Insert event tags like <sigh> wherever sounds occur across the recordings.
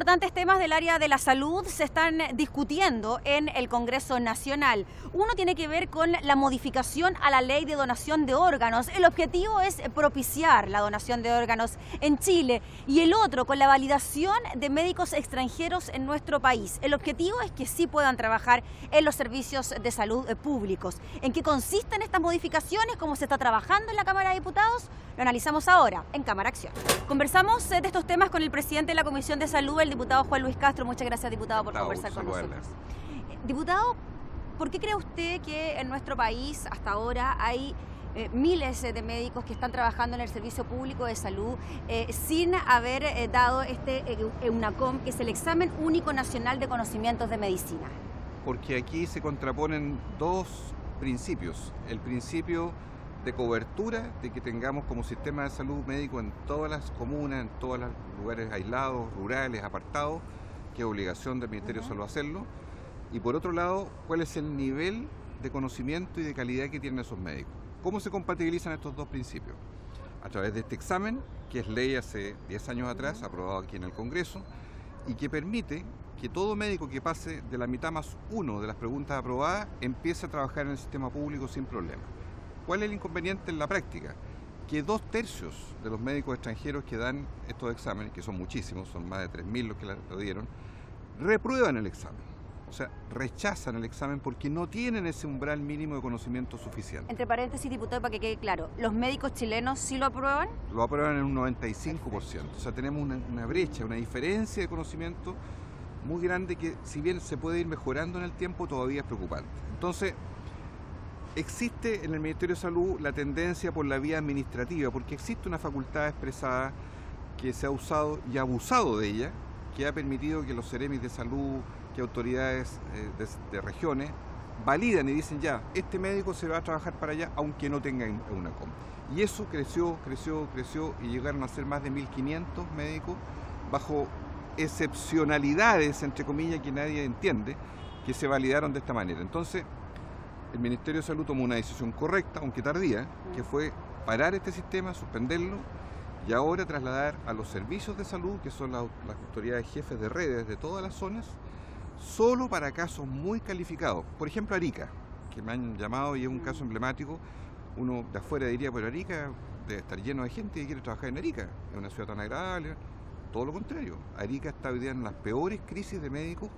Importantes temas del área de la salud se están discutiendo en el Congreso Nacional. Uno tiene que ver con la modificación a la ley de donación de órganos. El objetivo es propiciar la donación de órganos en Chile y el otro con la validación de médicos extranjeros en nuestro país. El objetivo es que sí puedan trabajar en los servicios de salud públicos. ¿En qué consisten estas modificaciones? ¿Cómo se está trabajando en la Cámara de Diputados? Lo analizamos ahora en Cámara Acción. Conversamos eh, de estos temas con el presidente de la Comisión de Salud el diputado Juan Luis Castro. Muchas gracias, diputado, por conversar con nosotros. Eh, diputado, ¿por qué cree usted que en nuestro país hasta ahora hay eh, miles de médicos que están trabajando en el servicio público de salud eh, sin haber dado este EUNACOM, que es el examen único nacional de conocimientos de medicina? Porque aquí se contraponen dos principios. El principio de cobertura, de que tengamos como sistema de salud médico en todas las comunas, en todos los lugares aislados, rurales, apartados, que es obligación del Ministerio de Salud hacerlo. Y por otro lado, cuál es el nivel de conocimiento y de calidad que tienen esos médicos. ¿Cómo se compatibilizan estos dos principios? A través de este examen, que es ley hace 10 años atrás, aprobado aquí en el Congreso, y que permite que todo médico que pase de la mitad más uno de las preguntas aprobadas empiece a trabajar en el sistema público sin problema. ¿Cuál es el inconveniente en la práctica? Que dos tercios de los médicos extranjeros que dan estos exámenes, que son muchísimos, son más de 3.000 los que lo dieron, reprueban el examen. O sea, rechazan el examen porque no tienen ese umbral mínimo de conocimiento suficiente. Entre paréntesis, diputado, para que quede claro, ¿los médicos chilenos sí lo aprueban? Lo aprueban en un 95%. O sea, tenemos una, una brecha, una diferencia de conocimiento muy grande que si bien se puede ir mejorando en el tiempo, todavía es preocupante. Entonces, existe en el Ministerio de Salud la tendencia por la vía administrativa, porque existe una facultad expresada que se ha usado y abusado de ella, que ha permitido que los ceremis de salud, que autoridades eh, de, regiones validan y dicen ya, este médico se va a trabajar para allá aunque no tenga una com. Y eso creció, creció, creció y llegaron a ser más de 1.500 médicos bajo excepcionalidades, entre comillas, que nadie entiende, que se validaron de esta manera. Entonces, el Ministerio de Salud tomó una decisión correcta, aunque tardía, que fue parar este sistema, suspenderlo y ahora trasladar a los servicios de salud, que son las, autoridades jefes de redes de todas las zonas, solo para casos muy calificados. Por ejemplo, Arica, que me han llamado y es un caso emblemático. Uno de afuera diría, pero Arica debe estar lleno de gente que quiere trabajar en Arica, es una ciudad tan agradable. Todo lo contrario, Arica está hoy día en las peores crisis de médicos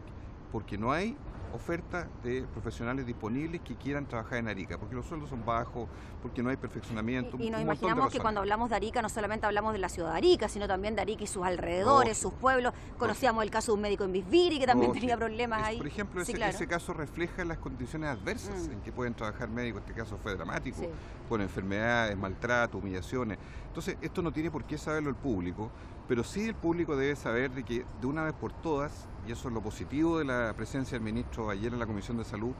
porque no hay oferta de profesionales disponibles que quieran trabajar en Arica, porque los sueldos son bajos, porque no hay perfeccionamiento. Y, nos imaginamos que cuando hablamos de Arica no solamente hablamos de la ciudad de Arica, sino también de Arica y sus alrededores, sus pueblos. Conocíamos el caso de un médico en Bisbiri que también tenía problemas ahí. Por ejemplo, ese, caso refleja las condiciones adversas mm. en que pueden trabajar médicos. Este caso fue dramático, con enfermedades, maltrato, humillaciones. Entonces, esto no tiene por qué saberlo el público, pero sí el público debe saber de que de una vez por todas, y eso es lo positivo de la presencia del ministro ayer en la Comisión de Salud,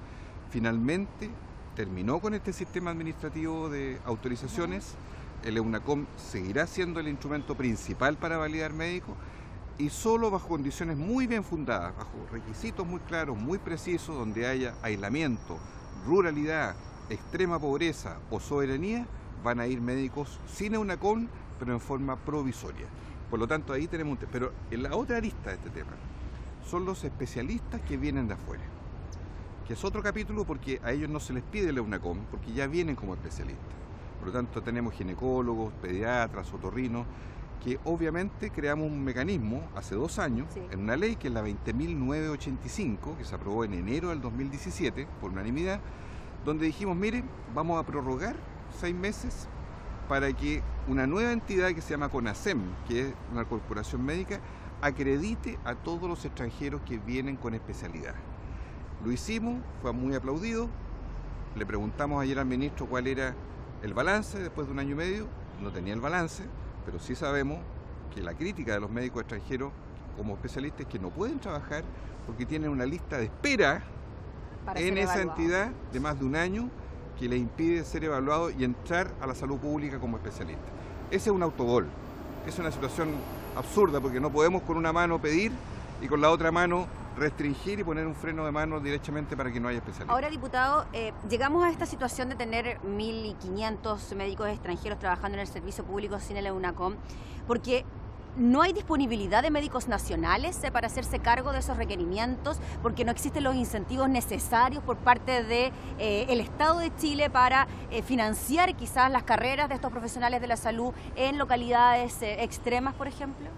finalmente terminó con este sistema administrativo de autorizaciones, el EUNACOM seguirá siendo el instrumento principal para validar médicos y solo bajo condiciones muy bien fundadas, bajo requisitos muy claros, muy precisos, donde haya aislamiento, ruralidad, extrema pobreza o soberanía, van a ir médicos sin EUNACOM, pero en forma provisoria. Por lo tanto, ahí tenemos un Pero en la otra arista de este tema son los especialistas que vienen de afuera. Que es otro capítulo porque a ellos no se les pide la UNACOM, porque ya vienen como especialistas. Por lo tanto, tenemos ginecólogos, pediatras, otorrinos, que obviamente creamos un mecanismo hace dos años en una ley que es la 20.985, que se aprobó en enero del 2017 por unanimidad, donde dijimos, miren, vamos a prorrogar seis meses para que una nueva entidad que se llama CONASEM, que es una corporación médica, acredite a todos los extranjeros que vienen con especialidad. Lo hicimos, fue muy aplaudido, le preguntamos ayer al ministro cuál era el balance después de un año y medio, no tenía el balance, pero sí sabemos que la crítica de los médicos extranjeros como especialistas es que no pueden trabajar porque tienen una lista de espera en esa entidad de más de un año que le impide ser evaluado y entrar a la salud pública como especialista. Ese es un autogol, es una situación absurda porque no podemos con una mano pedir y con la otra mano restringir y poner un freno de mano directamente para que no haya especialistas. Ahora, diputado, eh, llegamos a esta situación de tener 1.500 médicos extranjeros trabajando en el servicio público sin el EUNACOM, porque no hay disponibilidad de médicos nacionales eh, para hacerse cargo de esos requerimientos, porque no existen los incentivos necesarios por parte del de, el Estado de Chile para financiar quizás las carreras de estos profesionales de la salud en localidades extremas, por ejemplo.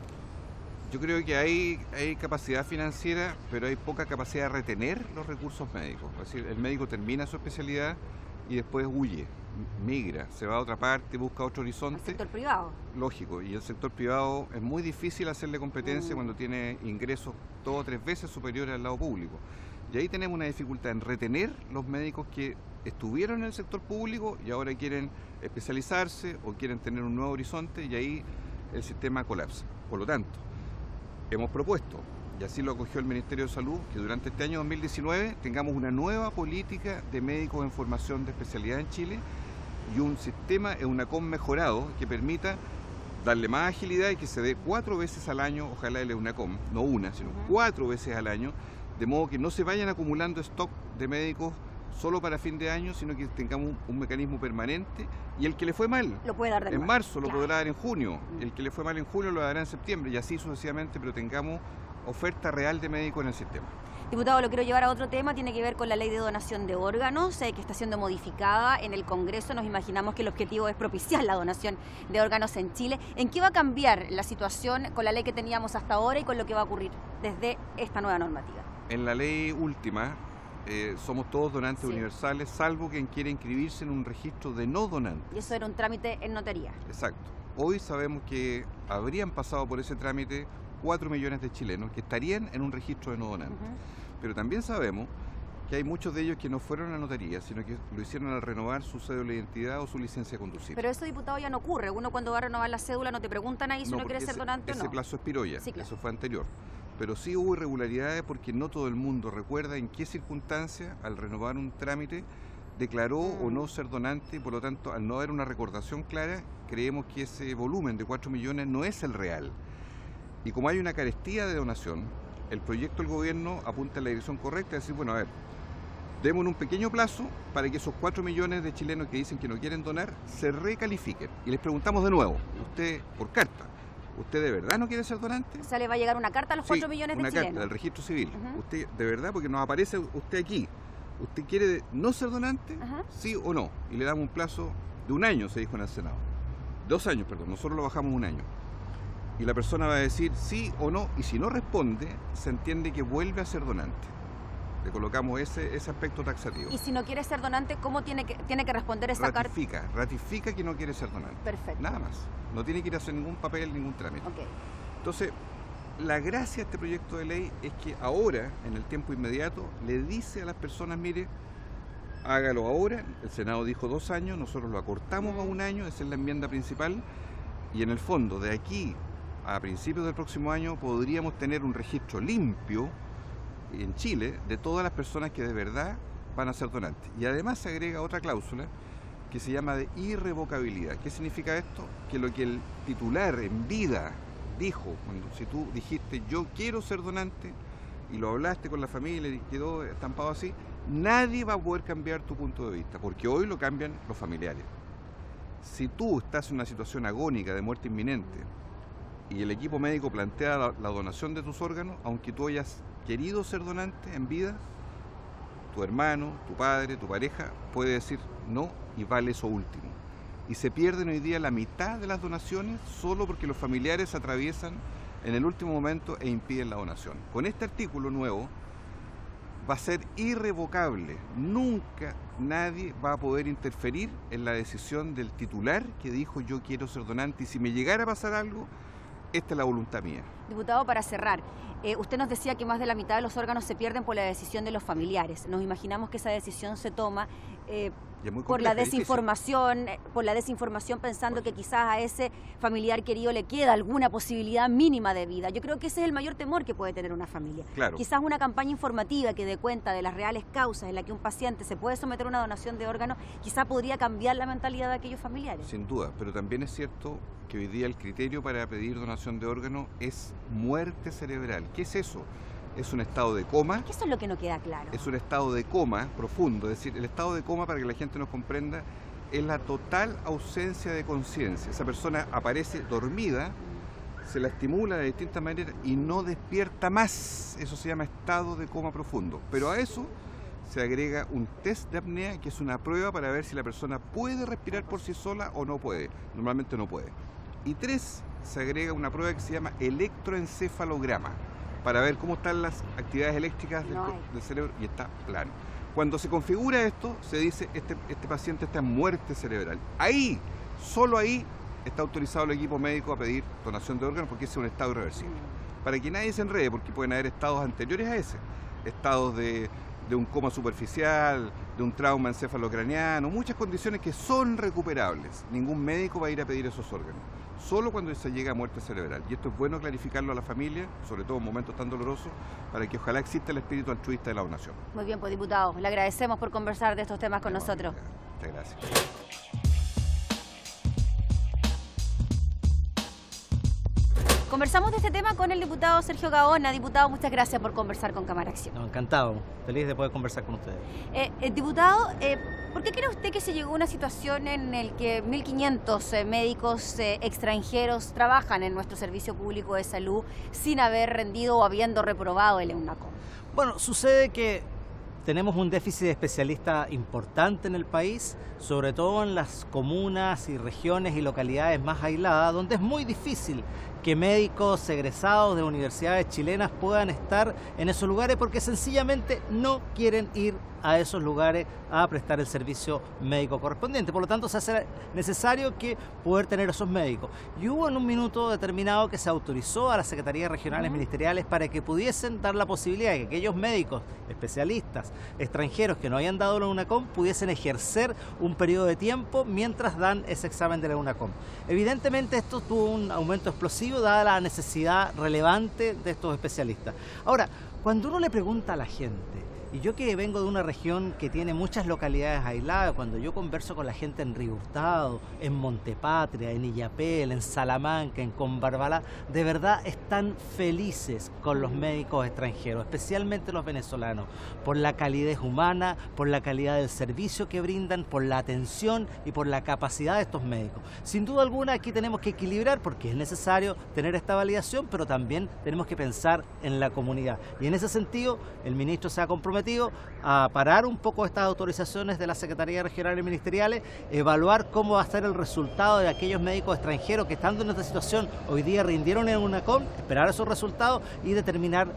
Yo creo que hay, hay capacidad financiera, pero hay poca capacidad de retener los recursos médicos. Es decir, el médico termina su especialidad y después huye, migra, se va a otra parte, busca otro horizonte. ¿El sector privado? Lógico, y el sector privado es muy difícil hacerle competencia mm. cuando tiene ingresos dos o tres veces superiores al lado público. Y ahí tenemos una dificultad en retener los médicos que estuvieron en el sector público y ahora quieren especializarse o quieren tener un nuevo horizonte y ahí el sistema colapsa. Por lo tanto, hemos propuesto, y así lo acogió el Ministerio de Salud, que durante este año 2019 tengamos una nueva política de médicos en formación de especialidad en Chile y un sistema, una con mejorado que permita darle más agilidad y que se dé cuatro veces al año, ojalá el EUNACOM, no una, sino cuatro veces al año, de modo que no se vayan acumulando stock de médicos solo para fin de año, sino que tengamos un, mecanismo permanente y el que le fue mal lo puede dar en marzo, lo podrá dar en junio, mm. el que le fue mal en julio lo dará en septiembre y así sucesivamente, pero tengamos oferta real de médicos en el sistema. Diputado, lo quiero llevar a otro tema, tiene que ver con la ley de donación de órganos eh, que está siendo modificada en el Congreso. Nos imaginamos que el objetivo es propiciar la donación de órganos en Chile. ¿En qué va a cambiar la situación con la ley que teníamos hasta ahora y con lo que va a ocurrir desde esta nueva normativa? En la ley última eh, somos todos donantes universales, salvo quien quiera inscribirse en un registro de no donantes. Y eso era un trámite en notaría. Exacto. Hoy sabemos que habrían pasado por ese trámite 4 millones de chilenos que estarían en un registro de no donantes. Pero también sabemos que hay muchos de ellos que no fueron a notaría, sino que lo hicieron al renovar su cédula de identidad o su licencia de conducir. Pero eso, diputado, ya no ocurre. Uno cuando va a renovar la cédula no te preguntan ahí si no, uno quiere ser donante o no. Ese plazo expiró ya, eso fue anterior pero sí hubo irregularidades porque no todo el mundo recuerda en qué circunstancia, al renovar un trámite, declaró o no mm. ser donante y por lo tanto, al no haber una recordación clara, creemos que ese volumen de 4 millones no es el real. Y como hay una carestía de donación, el proyecto del gobierno apunta en la dirección correcta, es decir, bueno, a ver, demos un pequeño plazo para que esos 4 millones de chilenos que dicen que no quieren donar se recalifiquen. Y les preguntamos de nuevo, usted por carta, ¿Usted de verdad no quiere ser donante? O sea, le va a llegar una carta a los 4 millones de una carta del registro civil. ¿Usted de verdad, porque nos aparece usted aquí, ¿usted quiere no ser donante? ¿Sí o no? Y le damos un plazo de un año, se dijo en el Senado. Dos años, perdón, nosotros lo bajamos un año. Y la persona va a decir sí o no, y si no responde, se entiende que vuelve a ser donante le colocamos ese, ese aspecto taxativo. Y si no quiere ser donante, ¿cómo tiene que, tiene que responder esa carta? Ratifica, ratifica que no quiere ser donante. Perfecto. Nada más. No tiene que ir a hacer ningún papel, ningún trámite. Okay. Entonces, la gracia de este proyecto de ley es que ahora, en el tiempo inmediato, le dice a las personas, mire, hágalo ahora. El Senado dijo dos años, nosotros lo acortamos a un año, esa es la enmienda principal. Y en el fondo, de aquí a principios del próximo año, podríamos tener un registro limpio en Chile de todas las personas que de verdad van a ser donantes. Y además se agrega otra cláusula que se llama de irrevocabilidad. ¿Qué significa esto? Que lo que el titular en vida dijo, cuando si tú dijiste yo quiero ser donante y lo hablaste con la familia y quedó estampado así, nadie va a poder cambiar tu punto de vista, porque hoy lo cambian los familiares. Si tú estás en una situación agónica de muerte inminente y el equipo médico plantea la, donación de tus órganos, aunque tú hayas querido ser donante en vida, tu hermano, tu padre, tu pareja puede decir no y vale eso último. Y se pierden hoy día la mitad de las donaciones solo porque los familiares atraviesan en el último momento e impiden la donación. Con este artículo nuevo va a ser irrevocable. Nunca nadie va a poder interferir en la decisión del titular que dijo yo quiero ser donante y si me llegara a pasar algo, esta es la voluntad mía. Diputado, para cerrar, eh, usted nos decía que más de la mitad de los órganos se pierden por la decisión de los familiares. Nos imaginamos que esa decisión se toma eh, por la desinformación, eh, por la desinformación pensando que quizás a ese familiar querido le queda alguna posibilidad mínima de vida. Yo creo que ese es el mayor temor que puede tener una familia. Quizás una campaña informativa que dé cuenta de las reales causas en las que un paciente se puede someter a una donación de órganos, quizás podría cambiar la mentalidad de aquellos familiares. Sin duda, pero también es cierto que hoy día el criterio para pedir donación de órganos es muerte cerebral. ¿Qué es eso? Es un estado de coma. ¿Qué eso es lo que no queda claro? Es un estado de coma profundo, es decir, el estado de coma, para que la gente nos comprenda, es la total ausencia de conciencia. Esa persona aparece dormida se la estimula de distintas maneras y no despierta más. Eso se llama estado de coma profundo. Pero a eso se agrega un test de apnea que es una prueba para ver si la persona puede respirar por sí sola o no puede. Normalmente no puede. Y tres, se agrega una prueba que se llama electroencefalograma para ver cómo están las actividades eléctricas del, cerebro y está plano. Cuando se configura esto, se dice este, este paciente está en muerte cerebral. Ahí, solo ahí, está autorizado el equipo médico a pedir donación de órganos porque ese es un estado irreversible. Mm. Para que nadie se enrede, porque pueden haber estados anteriores a ese, estados de de un coma superficial, de un trauma encefalocraniano, muchas condiciones que son recuperables. Ningún médico va a ir a pedir esos órganos, solo cuando se llega a muerte cerebral. Y esto es bueno clarificarlo a la familia, sobre todo en momentos tan dolorosos, para que ojalá exista el espíritu altruista de la donación. Muy bien, pues diputado, le agradecemos por conversar de estos temas con nosotros. Muchas gracias. Conversamos de este tema con el diputado Sergio Gaona. Diputado, muchas gracias por conversar con Cámara Acción. encantado, feliz de poder conversar con ustedes. Eh, eh diputado, eh, ¿por qué cree usted que se llegó a una situación en la que 1.500 eh, médicos extranjeros trabajan en nuestro servicio público de salud sin haber rendido o habiendo reprobado el EUNACOM? Bueno, sucede que tenemos un déficit de especialistas importante en el país, sobre todo en las comunas y regiones y localidades más aisladas, donde es muy difícil que médicos egresados de universidades chilenas puedan estar en esos lugares porque sencillamente no quieren ir a esos lugares a prestar el servicio médico correspondiente. Por lo tanto, se hace necesario que poder tener esos médicos. Y hubo en un minuto determinado que se autorizó a las secretarías regionales ministeriales para que pudiesen dar la posibilidad de que aquellos médicos especialistas extranjeros que no hayan dado la UNACOM pudiesen ejercer un periodo de tiempo mientras dan ese examen de la UNACOM. Evidentemente esto tuvo un aumento explosivo dada la necesidad relevante de estos especialistas. Ahora, cuando uno le pregunta a la gente, y yo que vengo de una región que tiene muchas localidades aisladas, cuando yo converso con la gente en Río Hurtado, en Montepatria, en Illapel, en Salamanca, en Combarbalá, de verdad están felices con los médicos extranjeros, especialmente los venezolanos, por la calidez humana, por la calidad del servicio que brindan, por la atención y por la capacidad de estos médicos. Sin duda alguna aquí tenemos que equilibrar porque es necesario tener esta validación, pero también tenemos que pensar en la comunidad. Y en ese sentido, el ministro se ha comprometido a parar un poco estas autorizaciones de la Secretaría Regional y Ministeriales, evaluar cómo va a ser el resultado de aquellos médicos extranjeros que estando en esta situación hoy día rindieron en una COM, esperar esos resultados y determinar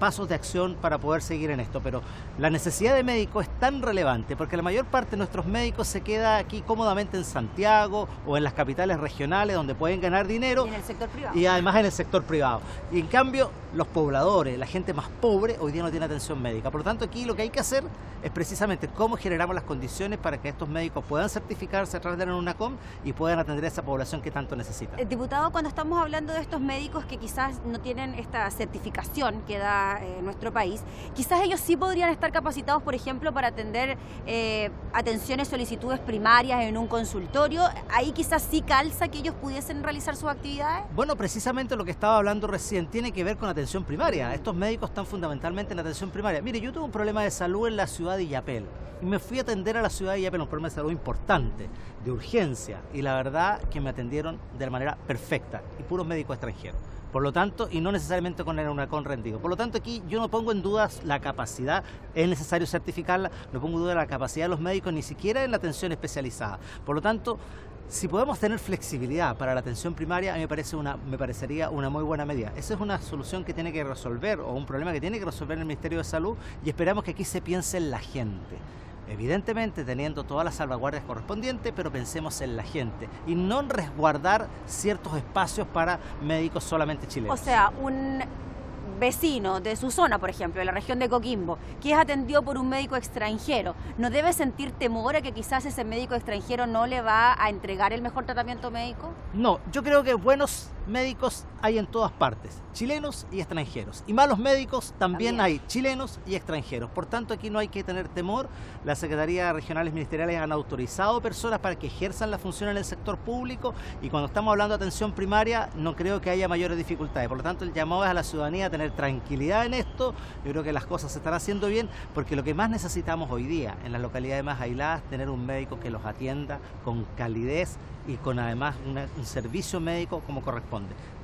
pasos de acción para poder seguir en esto. Pero la necesidad de médicos es tan relevante porque la mayor parte de nuestros médicos se queda aquí cómodamente en Santiago o en las capitales regionales donde pueden ganar dinero. Y en el sector privado. Y además en el sector privado. Y en cambio, los pobladores, la gente más pobre, hoy día no tiene atención médica. Por lo tanto, aquí lo que hay que hacer es precisamente cómo generamos las condiciones para que estos médicos puedan certificarse a través de la UNACOM y puedan atender a esa población que tanto necesita. Eh, diputado, cuando estamos hablando de estos médicos que quizás no tienen esta certificación que da eh, nuestro país, quizás ellos sí podrían estar capacitados, por ejemplo, para atender eh, atenciones, solicitudes primarias en un consultorio. Ahí quizás sí calza que ellos pudiesen realizar sus actividades. Bueno, precisamente lo que estaba hablando recién tiene que ver con atención primaria. Estos médicos están fundamentalmente en atención primaria. Mire, yo un problema de salud en la ciudad de Illapel y me fui a atender a la ciudad de Illapel, un problema de salud importante, de urgencia, y la verdad que me atendieron de manera perfecta y puros médicos extranjeros. Por lo tanto, y no necesariamente con el UNACON rendido. Por lo tanto, aquí yo no pongo en duda la capacidad, es necesario certificarla, no pongo en duda la capacidad de los médicos, ni siquiera en la atención especializada. Por lo tanto, si podemos tener flexibilidad para la atención primaria, a mí me, parece una, me parecería una muy buena medida. Esa es una solución que tiene que resolver, o un problema que tiene que resolver el Ministerio de Salud, y esperamos que aquí se piense en la gente evidentemente teniendo todas las salvaguardias correspondientes, pero pensemos en la gente y no resguardar ciertos espacios para médicos solamente chilenos. O sea, un vecino de su zona, por ejemplo, de la región de Coquimbo, que es atendido por un médico extranjero, ¿no debe sentir temor a que quizás ese médico extranjero no le va a entregar el mejor tratamiento médico? No, yo creo que buenos médicos hay en todas partes, chilenos y extranjeros. Y malos médicos también, hay, chilenos y extranjeros. Por tanto, aquí no hay que tener temor. Las Secretarías Regionales Ministeriales han autorizado personas para que ejerzan la función en el sector público y cuando estamos hablando de atención primaria no creo que haya mayores dificultades. Por lo tanto, el llamado es a la ciudadanía a tener tranquilidad en esto. Yo creo que las cosas se están haciendo bien porque lo que más necesitamos hoy día en las localidades más aisladas es tener un médico que los atienda con calidez y con además un servicio médico como corresponde.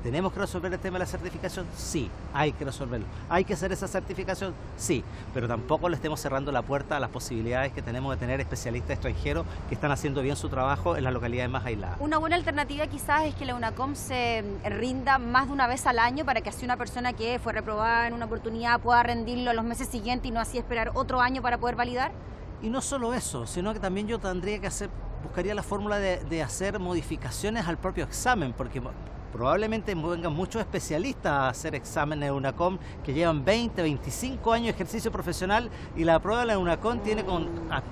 ¿Tenemos que resolver el tema de la certificación? Sí, hay que resolverlo. ¿Hay que hacer esa certificación? Sí, pero tampoco le estemos cerrando la puerta a las posibilidades que tenemos de tener especialistas extranjeros que están haciendo bien su trabajo en las localidades más aisladas. Una buena alternativa quizás es que la UNACOM se rinda más de una vez al año para que así una persona que fue reprobada en una oportunidad pueda rendirlo los meses siguientes y no así esperar otro año para poder validar. Y no solo eso, sino que también yo tendría que hacer buscaría la fórmula de, de, hacer modificaciones al propio examen, porque probablemente vengan muchos especialistas a hacer exámenes de UNACOM que llevan 20, 25 años de ejercicio profesional y la prueba de la UNACOM tiene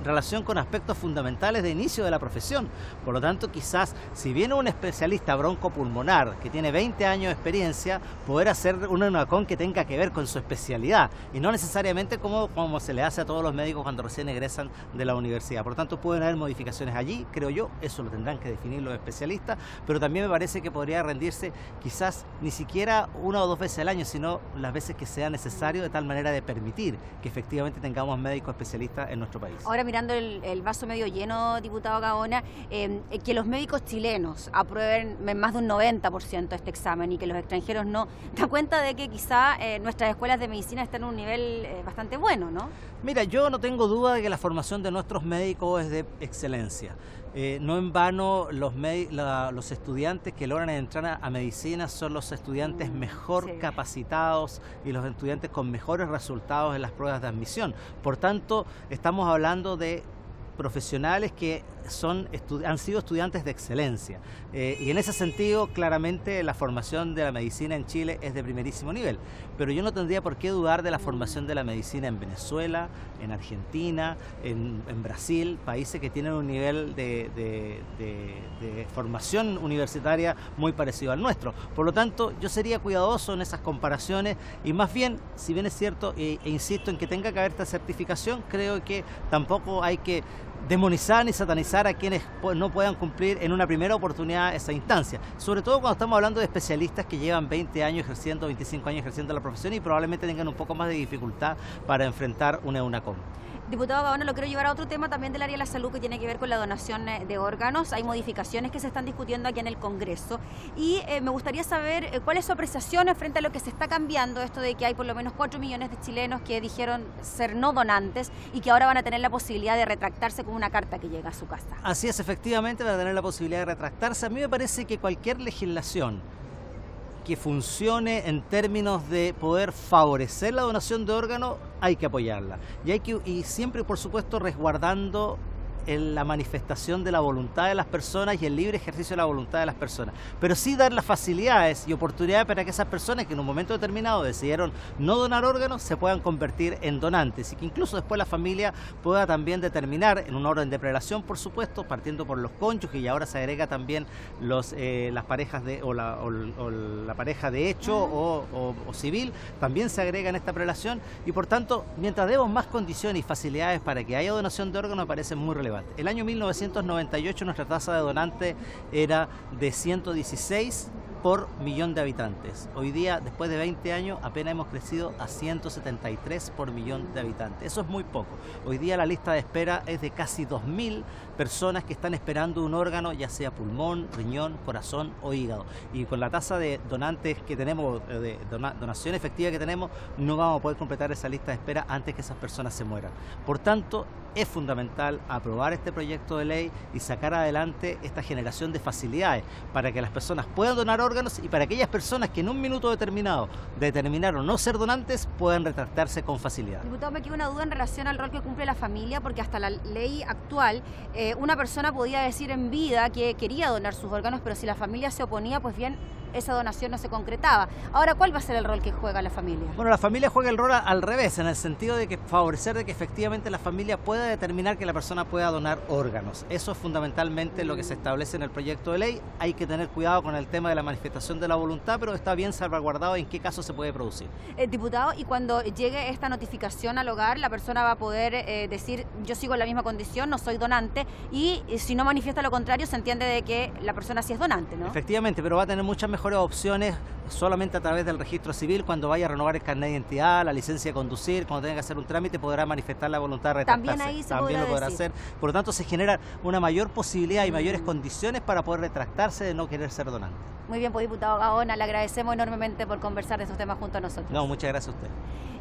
relación con aspectos fundamentales de inicio de la profesión. Por lo tanto, quizás si viene un especialista broncopulmonar que tiene 20 años de experiencia, poder hacer una UNACOM que tenga que ver con su especialidad y no necesariamente como, como se le hace a todos los médicos cuando recién egresan de la universidad. Por lo tanto, pueden haber modificaciones allí, creo yo, eso lo tendrán que definir los especialistas, pero también me parece que podría rendir quizás ni siquiera una o dos veces al año, sino las veces que sea necesario, de tal manera de permitir que efectivamente tengamos médicos especialistas en nuestro país. Ahora mirando el, vaso medio lleno, diputado Gaona, eh, que los médicos chilenos aprueben más de un 90% este examen y que los extranjeros no, <laughs> da cuenta de que quizá eh, nuestras escuelas de medicina están en un nivel eh, bastante bueno, ¿no? Mira, yo no tengo duda de que la formación de nuestros médicos es de excelencia. Eh, no en vano los, los estudiantes que logran entrar a, medicina son los estudiantes mm, mejor capacitados y los estudiantes con mejores resultados en las pruebas de admisión. Por tanto, estamos hablando de profesionales que son, han sido estudiantes de excelencia. Eh, y en ese sentido, claramente, la formación de la medicina en Chile es de primerísimo nivel. Pero yo no tendría por qué dudar de la formación de la medicina en Venezuela, en Argentina, en, Brasil, países que tienen un nivel de, formación universitaria muy parecido al nuestro. Por lo tanto, yo sería cuidadoso en esas comparaciones y más bien, si bien es cierto, e, e insisto en que tenga que haber esta certificación, creo que tampoco hay que demonizar ni satanizar a quienes no puedan cumplir en una primera oportunidad esa instancia. Sobre todo cuando estamos hablando de especialistas que llevan 20 años ejerciendo, 25 años ejerciendo la profesión y probablemente tengan un poco más de dificultad para enfrentar una EUNACOM. Diputado Gaona, lo quiero llevar a otro tema también del área de la salud que tiene que ver con la donación eh, de órganos. Hay modificaciones que se están discutiendo aquí en el Congreso y eh, me gustaría saber eh, cuál es su apreciación frente a lo que se está cambiando, esto de que hay por lo menos 4 millones de chilenos que dijeron ser no donantes y que ahora van a tener la posibilidad de retractarse con una carta que llega a su casa. Así es, efectivamente van a tener la posibilidad de retractarse. A mí me parece que cualquier legislación que funcione en términos de poder favorecer la donación de órganos, hay que apoyarla. Y, hay que, y siempre, por supuesto, resguardando en la manifestación de la voluntad de las personas y el libre ejercicio de la voluntad de las personas. Pero sí dar las facilidades y oportunidades para que esas personas que en un momento determinado decidieron no donar órganos se puedan convertir en donantes y que incluso después la familia pueda también determinar en un orden de prelación, por supuesto, partiendo por los cónyuges y ahora se agrega también los, eh, las parejas de, o, la, la pareja de hecho o, o, civil, también se agrega en esta prelación y por tanto, mientras demos más condiciones y facilidades para que haya donación de órganos, me parece muy relevante. El año 1998 nuestra tasa de donante era de 116 por millón de habitantes. Hoy día, después de 20 años, apenas hemos crecido a 173 por millón de habitantes. Eso es muy poco. Hoy día la lista de espera es de casi 2.000 personas que están esperando un órgano, ya sea pulmón, riñón, corazón o hígado. Y con la tasa de donantes que tenemos, eh, de donación efectiva que tenemos, no vamos a poder completar esa lista de espera antes que esas personas se mueran. Por tanto, es fundamental aprobar este proyecto de ley y sacar adelante esta generación de facilidades para que las personas puedan donar órganos y para aquellas personas que en un minuto determinado determinaron no ser donantes puedan retractarse con facilidad. Diputado, me queda una duda en relación al rol que cumple la familia, porque hasta la ley actual eh, una persona podía decir en vida que quería donar sus órganos, pero si la familia se oponía, pues bien, esa donación no se concretaba. Ahora, ¿cuál va a ser el rol que juega la familia? Bueno, la familia juega el rol al revés, en el sentido de que favorecer de que efectivamente la familia pueda determinar que la persona pueda donar órganos. Eso es fundamentalmente lo que se establece en el proyecto de ley. Hay que tener cuidado con el tema de la manifestación de la voluntad, pero está bien salvaguardado en qué caso se puede producir. Eh, diputado, y cuando llegue esta notificación al hogar, la persona va a poder eh, decir, yo sigo en la misma condición, no soy donante, y si no manifiesta lo contrario, se entiende de que la persona sí es donante, ¿no? Efectivamente, pero va a tener muchas mejores mejores opciones solamente a través del registro civil, cuando vaya a renovar el carnet de identidad, la licencia de conducir, cuando tenga que hacer un trámite, podrá manifestar la voluntad de retractarse. También ahí se También lo podrá decir. hacer. Por lo tanto, se genera una mayor posibilidad y mayores condiciones para poder retractarse de no querer ser donante. Muy bien, pues diputado Gaona, le agradecemos enormemente por conversar de estos temas junto a nosotros. No, muchas gracias a usted.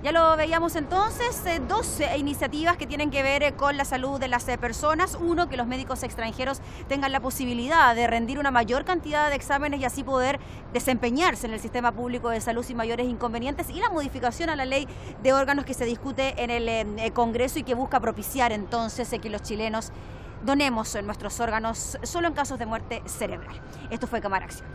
Ya lo veíamos entonces, eh, dos eh, iniciativas que tienen que ver eh, con la salud de las eh, personas. Uno, que los médicos extranjeros tengan la posibilidad de rendir una mayor cantidad de exámenes y así poder desempeñarse en el sistema público de salud sin mayores inconvenientes. Y la modificación a la ley de órganos que se discute en el eh, Congreso y que busca propiciar entonces eh, que los chilenos donemos nuestros órganos solo en casos de muerte cerebral. Esto fue Cámara Acción.